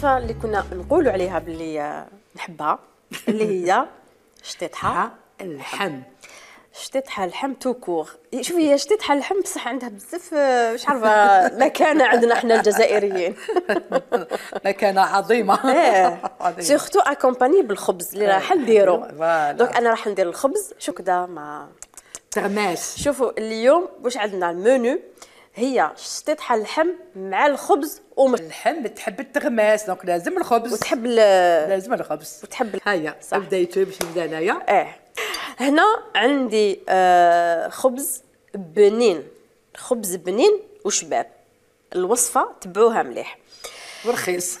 الوصفه اللي كنا نقولوا عليها باللي نحبها اللي هي شطيطحه اللحم. شطيطحه اللحم tout court. شوفي هي شطيطحه اللحم بصح عندها بزاف مش عارفة مكانه عندنا إحنا الجزائريين. مكانة عظيمة. إيه. surtout accompagné بالخبز اللي راح نديرو. voilà. donc أنا راح ندير الخبز. شو كدا مع تغماس. شوفوا اليوم واش عندنا؟ المنيو هي شطيطحه اللحم مع الخبز ومش اللحم تحب التغماس دونك لازم الخبز. وتحب لازم الخبز. وتحب هيا. بديتو باش نبدأ انايا إيه. هنا عندي آه خبز بنين. خبز بنين وشباب. الوصفة تبعوها مليح. ورخيص.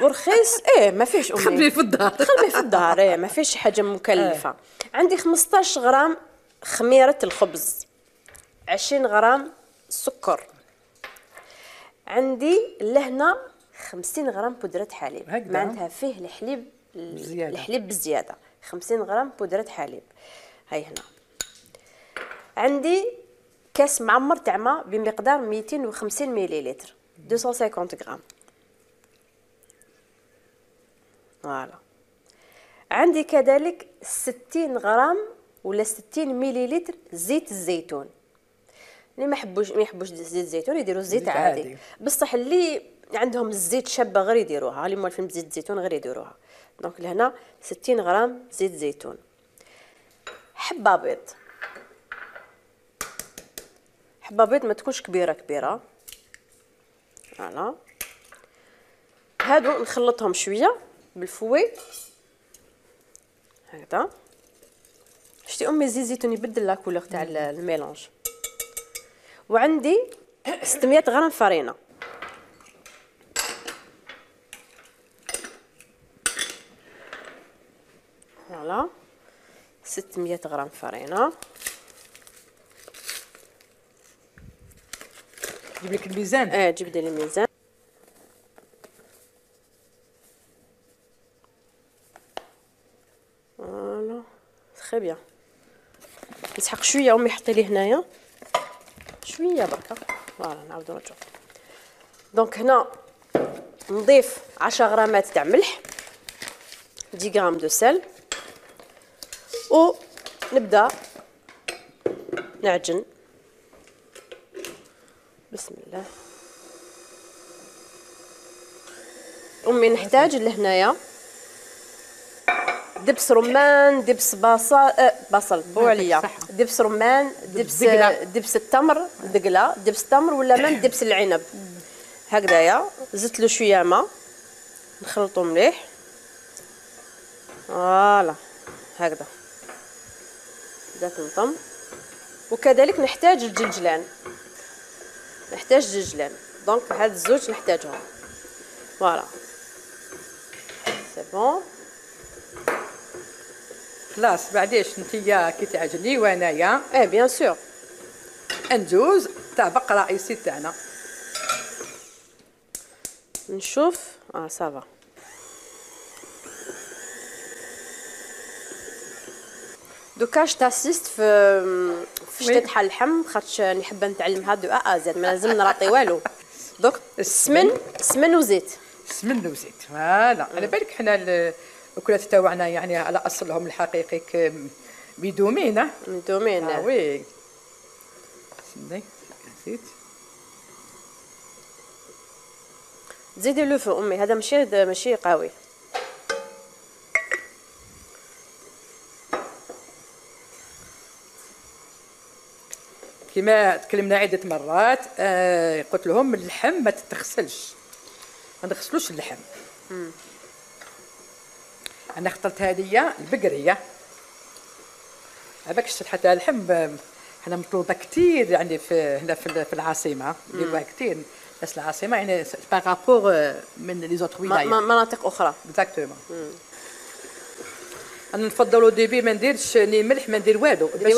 ورخيص؟ إيه ما فيش أمي. خبي في الدار. خلي في الدار إيه ما فيش حاجة مكلفة. عندي 15 غرام خميرة الخبز. 20 غرام سكر. عندي لهنا 50 غرام بودرة حليب. هكذا. معناتها فيه الحليب بزيادة. الحليب بزيادة. 50 غرام بودرة حليب. هاي هنا. عندي كاس معمر تاع ماء بمقدار 250 مليلتر. 250 غرام. فوالا. عندي كذلك 60 غرام ولا 60 مليلتر زيت الزيتون. اللي ما يحبوش ما يحبوش زيت الزيتون يديروا الزيت زيت عادي. عادي. بصح اللي عندهم الزيت شابة غير يديروها. اللي موالفين بزيت الزيتون غير يديروها. donc لهنا 60 غرام زيت زيتون. حبه بيض حبه بيض ما تكونش كبيرة كبيرة. voilà. هادو نخلطهم شوية بال fouet. هكذا. شتي أمي زيت زيتون يبدل la couleur تاع ال- ال mélange وعندي 600 غرام فرينه voilà. 600 غرام فرينه جيب لك الميزان. آه جيب لي الميزان. voilà. très bien. نسحق شوية أمي حطي لي هنايا. شوية بركه voilà نعاودو نرجعو donc هنا نضيف 10 غرامات تاع ملح 10 غرام de sel و نبدا نعجن بسم الله امي نحتاج لهنايا دبس رمان دبس بصل آه بصل بو عليا. دبس رمان دبس. دبس التمر دقلة. دبس التمر ولا من دبس العنب. هكذايا. زدت له شوية ماء. نخلطو مليح. voilà. هكذا. بدات نطم. وكذلك نحتاج الجلجلان نحتاج جلجلان donc هاد الزوج نحتاجهم. فوالا. c'est bon خلاص بعديش نتيا كي تعجني وانايا. إيه bien sûr. ندوز طبق رئيسي تاعنا. نشوف. آه سافا دوكا تاسيست في في وي. شتات حال اللحم خاطش نحب نتعلمها دو أ أ زد ما لازم نراطي والو. دوك سمن سمن. وزيت. سمن وزيت فوالا. على بالك حنا ال- الأكلات تاوعنا يعني على أصلهم الحقيقي ك- بدومين آه من دومين آه وي. زيت زيدي لو في أمي هذا ماشي ماشي قوي. كما تكلمنا عدة مرات آه قلت لهم اللحم ما تتغسلش. ما نغسلوش اللحم. أنا اخترت هذه البقريه هذاك شفت حتى اللحم حنا مطلوبة كثير يعني في هنا في العاصمة. يبقى كثير ناس العاصمة يعني par rapport من les autres ما- مناطق أخرى. exactement أنا نفضل ديبي ما نديرش ني ملح ما ندير والو. باش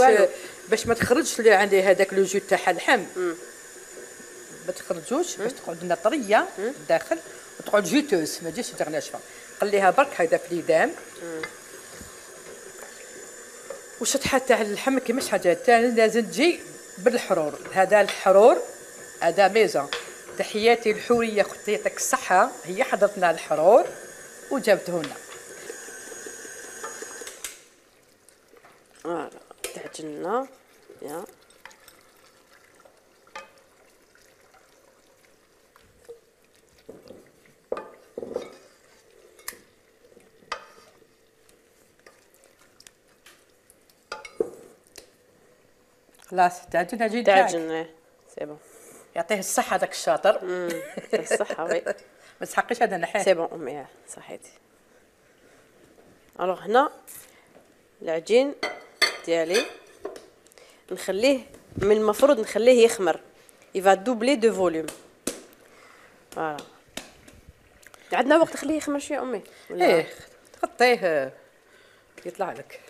باش ما تخرجش لي عندي هذاك le jus تاعها اللحم ما تخرجوش باش تقعد لنا طرية داخل وتقعد juteuse ما تجيش ناشفه خليها برك هيدا في اليدان. والشطحه تاع اللحم كيماش حاجة تاني لازم تجي بالحرور. هذا الحرور هذا ميزه تحياتي الحورية أختي يعطيك الصحة هي حضرت لنا الحرور وجابته لنا. فوالا تعجننا. يا. خلاص تعجن عجين تاعك تعجن c'est bon يعطيه الصحة ذاك الشاطر. الصحة oui. ما تحقش هذا نحيه c'est bon أمي آه صحيتي. alors هنا العجين ديالي نخليه من المفروض نخليه يخمر. يفا doubler de volume voilà عندنا وقت خليه يخمر شوية أمي ولا؟ إيه تغطيه يطلع لك.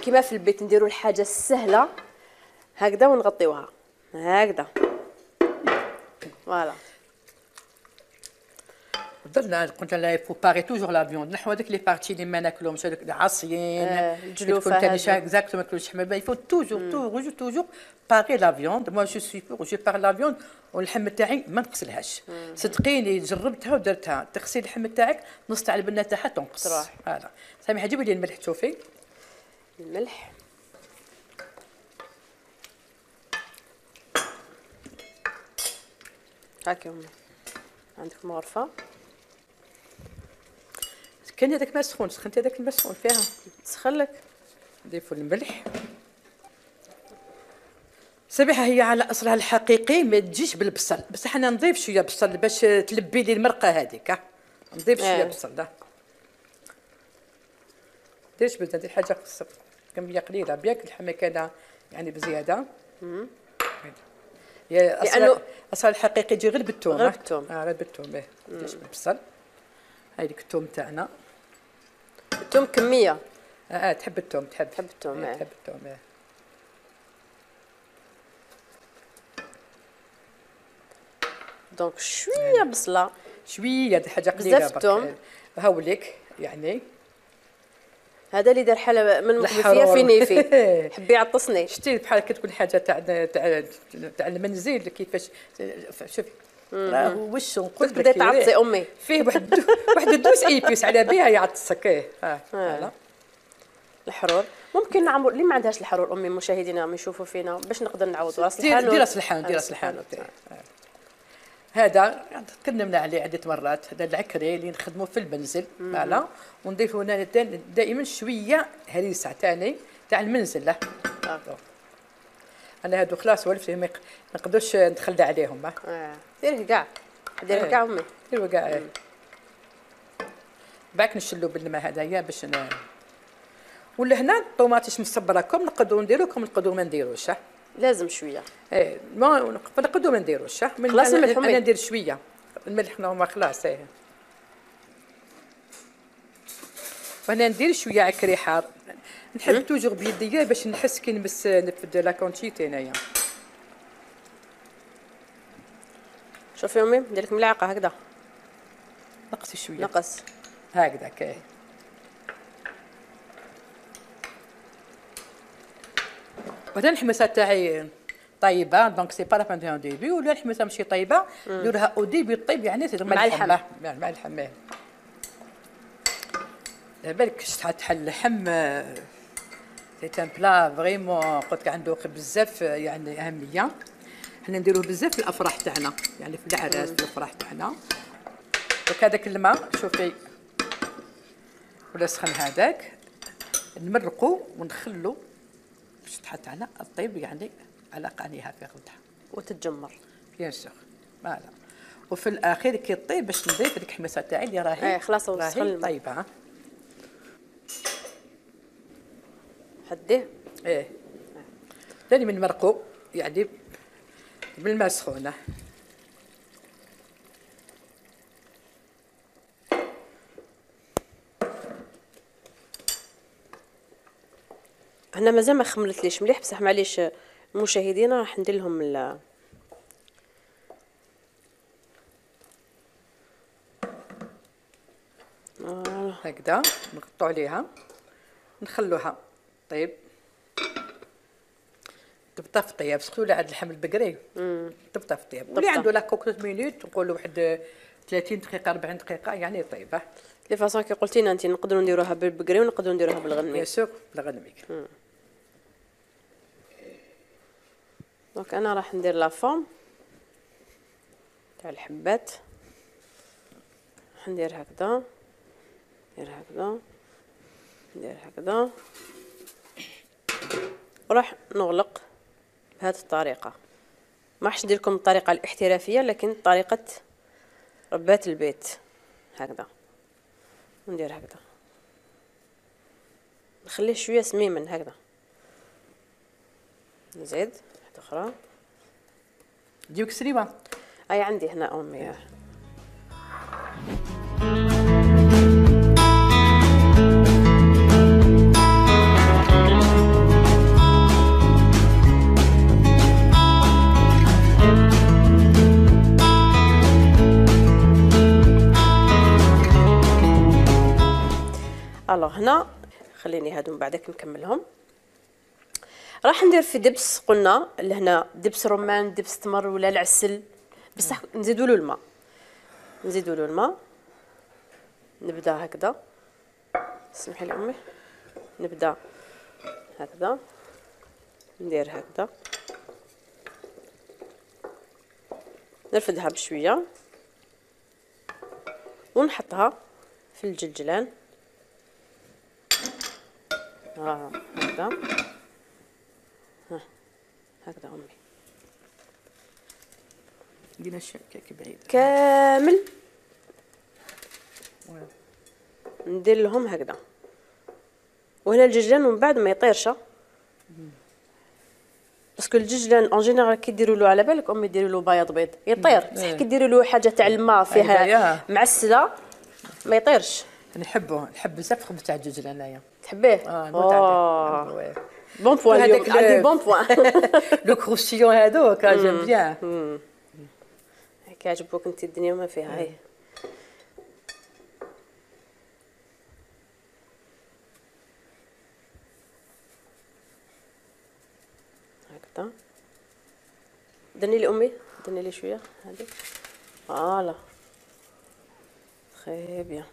كيما في البيت نديروا الحاجة السهلة هكذا ونغطيوها هكذا. voilà. درنا قلت لها il faut parer toujours la viande نحو هذيك les parties اللي ما ناكلهمش هذوك العصيين آه، الجلوفة تكون تاني ما ناكلوش حمام il faut toujours toujours toujours parer la viande moi je suis pour je pare la viande واللحم تاعي ما نغسلهاش. صدقيني جربتها ودرتها. تغسيل اللحم تاعك نص تاع البنه تاعها تنقص. فوالا. سامحة جيبي لي الملح تشوفي الملح. هاكي أمي. عندك مغرفة. كان هذاك ما سخون سخنتي هذاك الماء سخون فيها. تسخن لك. نضيفوا الملح. سبيحة هي على أصلها الحقيقي ما تجيش بالبصل. بس إحنا نضيف شوية بصل باش تلبي لي المرقة هذيك. نضيف شوية آه. بصل ده. ديرش بزاف هذه حاجة خصك كمية قليلة بياك اللحمة كان يعني بزيادة يا لأنه- أصل أصل الحقيقي يجي غير بالثوم غير. بالثوم. آه غير بالثوم إيه بالبصل هايديك الثوم تاعنا الثوم كمية آه, آه تحب الثوم تحب تحب الثوم، إيه، آه. تحب الثوم آه. donc شوية بصلة شوية هذه حاجة قليلة بزاف. توم. هاوليك يعني هذا اللي دار حاله من مقبل. في نيفي. حبي يعطسني شتي بحال كي تكون حاجة تاع تاع تاع المنزل كيفاش شوفي. راه واش نقول لك بدا تعطسي أمي. فيه واحد واحد des épices على بها يعطسك. إيه. ها voilà. الحرور. ممكن نعمر اللي ما عندهاش الحرور أمي؟ مشاهدينا عم يشوفوا فينا. باش نقدر نعوضوا راس الحانوت. دير راس الحانوت دير آه، راس الحانوت. الحانوت. إيه. آه. هذا تكلمنا عليه عدة مرات هذا العكري اللي نخدمه في المنزل voilà ونضيفوا هنا دا- دائما شوية هريسة ثاني تاع المنزل له آه. أنا هادو خلاص ولفت ما نقدرش نتخلى عليهم ها. آه. ديريه كاع إيه. كاع أمي ديروا كاع إيه. باك نشلو بالماء هذايا باش ن... ولا هنا الطوماطيش مصبركم نقدروا نديروكم نقدروا ما نديروش. لازم شوية. إيه ما نقدروا ما نديروش. من خلاص الملح أنا أمي. ندير شوية. الملح ما خلاص إيه. وأنا ندير شوية عكري حار. نحب toujours بيديا باش نحس كي نمس نفد la quantité هنايا. شوفي أمي ندير لك ملعقة هكذا. نقصي شوية. نقص. هكذا كاي بعدين الحمصه تاعي طيبه donc c'est pas la peine du début ولا الحمصه ماشي طيبه نديرها au début طيب يعني تدير مع اللحم. مع اللحم. على بالك شحال تحل اللحم c'est un plat vraiment قلت عنده بزاف يعني اهميه حنا نديروه بزاف في الافراح تاعنا يعني في العراس في الافراح تاعنا دوك هذاك الماء شوفي ولا سخن هذاك نمرقو ونخلو باش تحط على الطيب يعني على قانيها في غلتها وتتجمر. bien sûr voilà. وفي الأخير كي طيب باش نضيف هذيك الحميصة تاعي اللي راهي إيه، خلاص راهي. طيبة. حديه. إيه. ثاني من مرقو يعني بالماء سخونه هنا مازال ما خملتليش. مليح بصح معليش المشاهدين راح ندير لهم ال آه، هكذا نغطوا عليها. نخلوها. طيب. تبطى في الطياب. surtout ولا عاد اللحم البقري تبطى في الطياب. واللي. عنده la cocotte-minute نقولوا واحد 30 دقيقة 40 دقيقة يعني طيبة. les façons كي قلتي لنا انت نقدروا نديروها بالبقري ونقدروا نديروها bien بالغنمي sûr là donc أنا راح ندير la forme تاع الحبات. راح ندير هكذا ندير هكذا ندير هكذا. وراح نغلق بهذه الطريقة. ما راح ندير لكم الطريقة الاحترافية لكن طريقة ربات البيت. هكذا. ندير هكذا. نخليه شوية سميما هكذا. نزيد أخرى. ديوك سريبة. أي عندي هنا أمي ألو هنا. خليني هادو من بعدك نكملهم. راح ندير في دبس قلنا اللي هنا دبس رمان دبس تمر ولا العسل. بصح نزيدوا له الماء. نزيدوا له الماء. نبدا هكذا. سمحي لي أمي. نبدا هكذا. ندير هكذا. نرفدها بشوية. ونحطها في الجلجلان. آه هكذا. ها هكذا امي دينا الشبكه بعيد. كامل. ندير لهم هكذا. وهنا الجلجلان ومن بعد ما يطيرش parce que الجلجلان en général كي ديروا له على بالك امي ديروا له بياض بيض. يطير. بصح إيه. كي ديروا له حاجة تاع الماء أيوة، فيها. معسلة ما يطيرش. نحبه نحب بزاف الخبز تاع الجوج انايا تحبيه؟ آه نموت. عليه bon point هذاك عندي bon point le croustillant هذوك j'aime bien هيك يعجبوك انت الدنيا ما فيها هي هكذا دني لي امي دني لي شوية هذه voilà très bien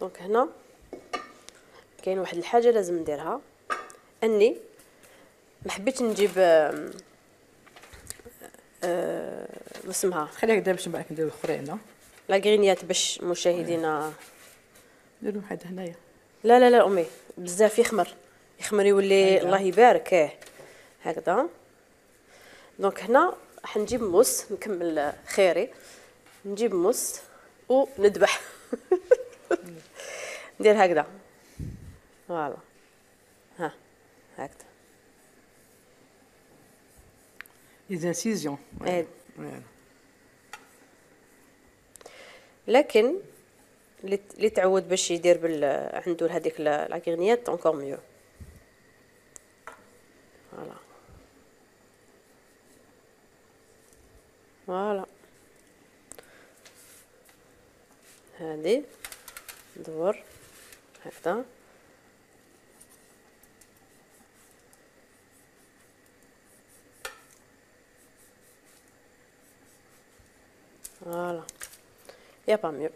donc هنا كاين واحد الحاجة لازم نديرها. أني ما حبيتش نجيب آم، آه، واسمها خليها هكذا باش من بعد نديرو الأخرين la grignette باش مشاهدينا. نديرو واحد هنايا. لا لا لا أمي. بزاف يخمر. يخمر يولي هكذا. الله يبارك إيه. هكذا. donc هنا راح نجيب موس نكمل خيري. نجيب موس وندبح ندير هكذا. voilà. هكذا incision إيه. لكن اللي تعود باش يدير بال عنده هذيك la grignette encore mieux voilà voilà هذه ندور هكذا voilà y a pas mieux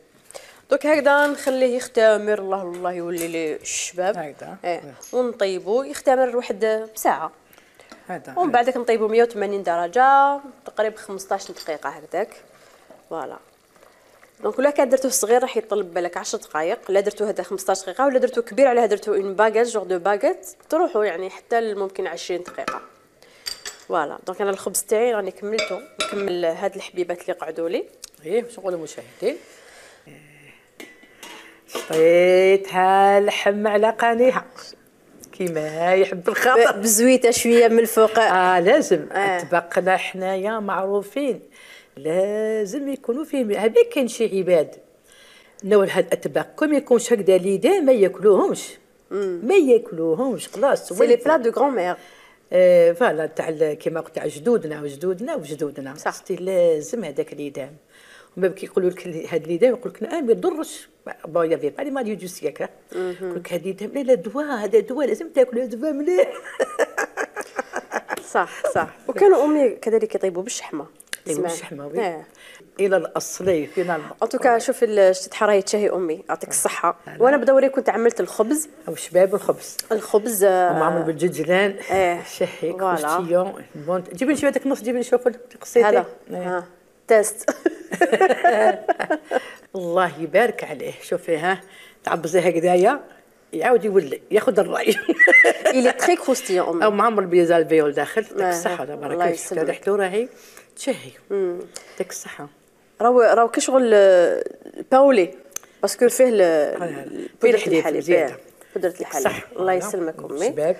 دوك هكذا نخليه يختمر. الله الله يولي لي الشباب. هكذا. إيه. ونطيبو يختمر واحد ساعة. هذا ومن بعدك نطيبو 180 درجة تقريبا 15 دقيقة هكذاك. voilà. donc ولا كان درتوه صغير راح يطلب بالك 10 دقائق لا درتو هذا 15 دقيقة ولا درتو كبير عليها درتو en baguette genre de baguette تروحوا يعني حتى ممكن 20 دقيقة. Voilà. Donc أنا الخبز تاعي راني كملته نكمل هاد الحبيبات اللي قعدوا لي إيه باش نقولوا المشاهدين شطيطحة اللحم على قانيها كيما يحب الخاطر. بزويتة شوية من الفوق. آه لازم. آه. اطباقنا حنايا معروفين. لازم يكونوا فيهم هذا كاين شي عباد. non هاد الاطباق كون ما يكونش هكذا ليدام ما ياكلوهمش. ما ياكلوهمش. خلاص c'est les plats de grand-mère voilà تاع كيما قلت تاع جدودنا وجدودنا وجدودنا. صح. لازم هذاك الإدام. وما كي يقولوا لك هاد الإدام يقول لك آه ما يضرش bon y avait pas les maladies du siècle يقول لك هاد الإدام لا لا دواء هذا دواء لازم تاكلوا دواء مليح. صح صح. وكانوا أمي كذلك يطيبوا بالشحمة. ايوا سمعت. الشحمه oui. إيه. إلى الاصلي فينا الم... en tout cas شوف ال- شطيطحة راهي تشهي أمي. يعطيك الصحة. وأنا بدوري كنت عملت الخبز. أو شباب الخبز. الخبز آه، معمول بالجلجلان إيه. شهيك فوالا. كوستيون بون جيبي لي شوية داك النص جيبي لي شوف قصيتي هذا. إيه. ها تيست. الله يبارك عليه. شوفي ها تعبزيه هكذايا يعاود يولي ياخذ الرأي. الي تري كروستيون أو معمر بيزال فيول داخل. آه، ديك الصحة الله دابا راك يسلمك. ريحته راهي. تشهي. ديك الصحة. راهو راهو كي شغل آه، باولي باسكو فيه بودرة الحليب. إيه، بودرة الحليب. الله يسلمك امي شباب.